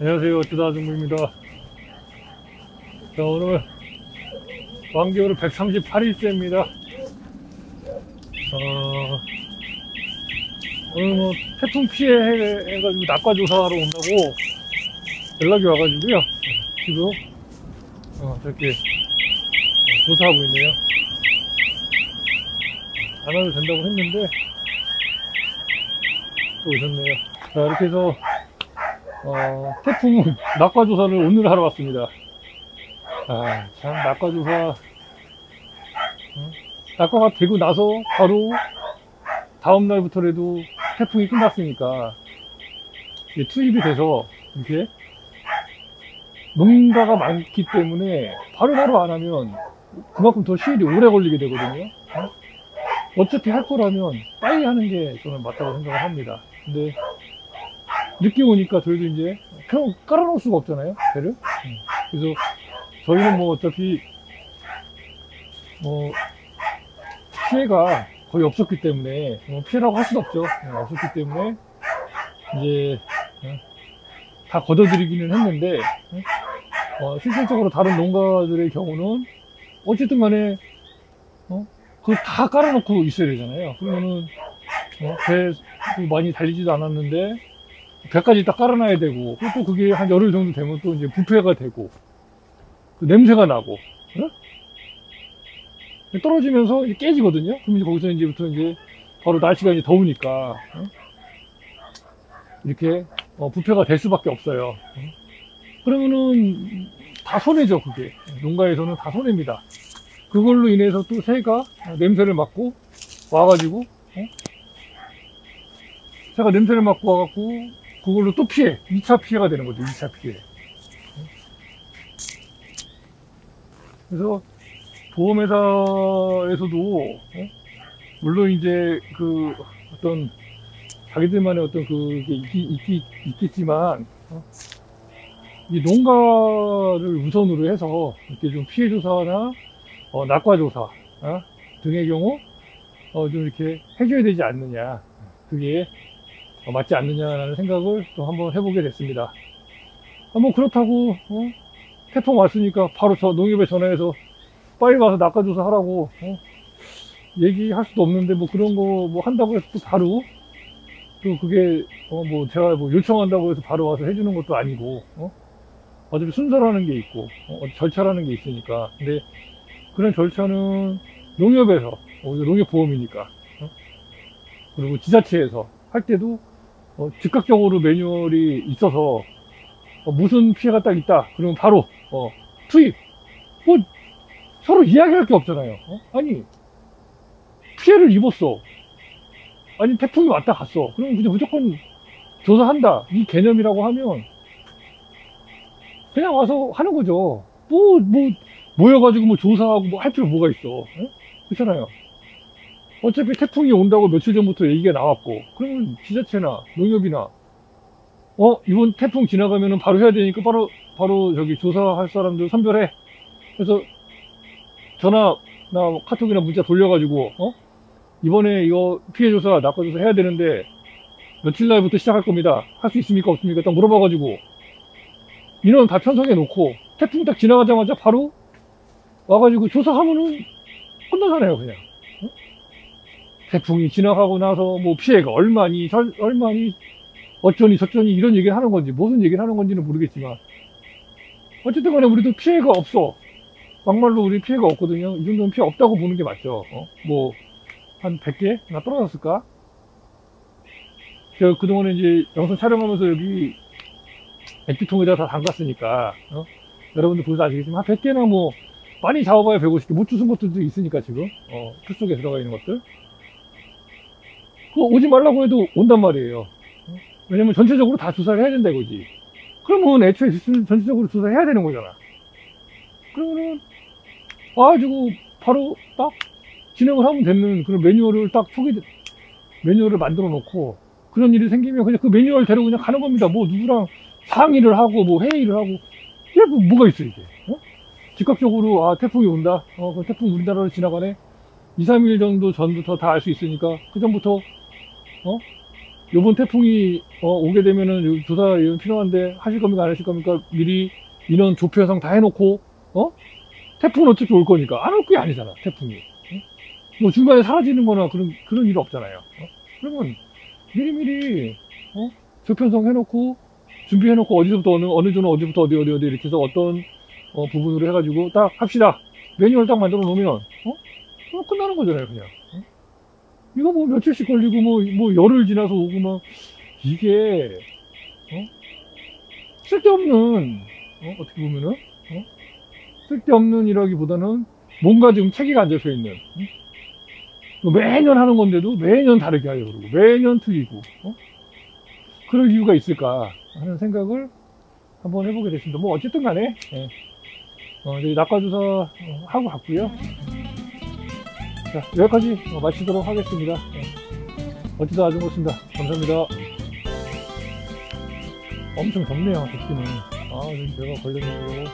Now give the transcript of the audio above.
안녕하세요. 주다중무입니다. 자, 오늘 만개월 138일째입니다. 어, 오늘 뭐 태풍 피해 해- 해가지고 낙과 조사하러 온다고 연락이 와가지고요. 지금 어, 저렇게 어, 조사하고 있네요. 안 와도 된다고 했는데 또 오셨네요. 자, 이렇게 해서 어, 태풍 낙과 조사를 오늘 하러 왔습니다. 아, 참 낙과 조사 어? 낙과가 되고 나서 바로 다음 날부터라도 태풍이 끝났으니까 이게 투입이 돼서 이렇게 농가가 많기 때문에 바로 바로 안 하면 그만큼 더 시일이 오래 걸리게 되거든요. 어? 어차피 할 거라면 빨리 하는 게 저는 맞다고 생각을 합니다. 근데 늦게 오니까 저희도 이제 그냥 깔아놓을 수가 없잖아요, 배를. 음. 그래서 저희는 뭐 어차피 뭐 피해가 거의 없었기 때문에 뭐 피해라고 할 수는 없죠. 네, 없었기 때문에 이제 어, 다 걷어들이기는 했는데 어, 실질적으로 다른 농가들의 경우는 어쨌든 간에 어, 그거 다 깔아놓고 있어야 되잖아요. 그러면은 어, 배 많이 달리지도 않았는데 배까지 딱 깔아놔야 되고 또 그게 한 열흘 정도 되면 또 이제 부패가 되고 그 냄새가 나고 어? 떨어지면서 깨지거든요. 그럼 이제 거기서 이제부터 이제 바로 날씨가 이제 더우니까 어? 이렇게 어, 부패가 될 수밖에 없어요. 어? 그러면은 다 손해죠, 그게. 농가에서는 다 손해입니다. 그걸로 인해서 또 새가 냄새를 맡고 와가지고 어? 새가 냄새를 맡고 와갖고 그걸로 또 피해 2차 피해가 되는 거죠 2차 피해 그래서 보험회사에서도 어? 물론 이제 그 어떤 자기들만의 어떤 그게 있겠지만 어? 이 농가를 우선으로 해서 이렇게 좀 피해 조사나 어, 낙과 조사 어? 등의 경우 어, 좀 이렇게 해줘야 되지 않느냐 그게 어, 맞지 않느냐라는 생각을 또 한번 해보게 됐습니다. 아, 뭐 그렇다고 어? 태풍 왔으니까 바로 저 농협에 전화해서 빨리 와서 낙하조사 하라고 어? 얘기할 수도 없는데 뭐 그런 거 뭐 한다고 해서 또 바로 또 그게 어 뭐 제가 뭐 요청한다고 해서 바로 와서 해주는 것도 아니고 어? 어차피 순서라는 게 있고 어, 절차라는 게 있으니까 근데 그런 절차는 농협에서 어, 농협보험이니까 어? 그리고 지자체에서 할 때도 어, 즉각적으로 매뉴얼이 있어서 어, 무슨 피해가 딱 있다. 그러면 바로 어, 투입. 뭐 서로 이야기할 게 없잖아요. 어? 아니 피해를 입었어. 아니 태풍이 왔다 갔어. 그럼 그냥 무조건 조사한다. 이 개념이라고 하면 그냥 와서 하는 거죠. 뭐뭐 모여가지고 뭐 조사하고 뭐 할 필요 뭐가 있어. 어? 그렇잖아요 어차피 태풍이 온다고 며칠 전부터 얘기가 나왔고 그러면 지자체나 농협이나 어 이번 태풍 지나가면은 바로 해야 되니까 바로 바로 저기 조사할 사람들 선별해. 그래서 전화 나 카톡이나 문자 돌려가지고 어? 이번에 이거 피해 조사 낙하 조사 해야 되는데 며칠 날부터 시작할 겁니다. 할 수 있습니까 없습니까? 딱 물어봐가지고 인원 다 편성해 놓고 태풍 딱 지나가자마자 바로 와가지고 조사하면은 끝나잖아요 그냥 태풍이 지나가고 나서 뭐 피해가 얼마니 절- 얼마니 어쩌니 저쩌니 이런 얘기를 하는 건지 무슨 얘기를 하는 건지는 모르겠지만 어쨌든 간에 우리도 피해가 없어. 막말로 우리 피해가 없거든요. 이 정도면 피해 없다고 보는 게 맞죠. 어? 뭐한 100개 나 떨어졌을까? 제가 그동안에 이제 영상 촬영하면서 여기 액기통에다 다 담갔으니까 어? 여러분들 보셔서 아시겠지만 한 100개나 뭐 많이 잡아봐야 150개 못 주운 것들도 있으니까 지금 어, 풀 속에 들어가 있는 것들 오지 말라고 해도 온단 말이에요. 왜냐면 전체적으로 다 조사를 해야 된다 이거지. 그러면 애초에 전- 전체적으로 조사해야 되는 거잖아. 그러면은 와가지고 바로 딱 진행을 하면 되는 그런 매뉴얼을 딱 초기 매뉴얼을 만들어 놓고 그런 일이 생기면 그냥 그 매뉴얼대로 그냥 가는 겁니다. 뭐 누구랑 상의를 하고 뭐 회의를 하고 이게 뭐, 뭐가 있어 이게. 어? 즉각적으로 아 태풍이 온다. 어, 그 태풍 우리나라로 지나가네. 2, 3일 정도 전부터 다 알 수 있으니까 그 전부터 어? 요번 태풍이 어, 오게 되면은 요 조사 이런 필요한데 하실 겁니까 안 하실 겁니까 미리 인원 조표 해상 다 해놓고 어 태풍은 어차피 올 거니까 안 올 게 아니잖아 태풍이 어? 뭐 중간에 사라지는 거나 그런 그런 일 없잖아요 어? 그러면 미리미리 어? 해상 해놓고 준비해놓고 어디서부터 어느 어느 조는 어디부터 어디 어디 어디 이렇게 해서 어떤 어, 부분으로 해가지고 딱 합시다 매뉴얼 딱 만들어 놓으면 어? 어, 끝나는 거잖아요 그냥 어? 이거 뭐 며칠씩 걸리고 뭐, 뭐 열흘 지나서 오고 막 이게 어? 쓸데없는 어? 어떻게 보면은 어? 쓸데없는 이라기보다는 뭔가 지금 체계가 안 잡혀 있는 응? 뭐 매년 하는 건데도 매년 다르게 하려고 그러고 매년 틀리고 어? 그럴 이유가 있을까 하는 생각을 한번 해보게 됐습니다. 뭐 어쨌든 간에 예. 어, 이제 낙과조사 어, 하고 갔고요. 자 여기까지 어, 마치도록 하겠습니다. 예. 어찌다 아주 고맙습니다. 감사합니다. 엄청 덥네요, 덥기는. 아, 여기 내가 걸렸는데.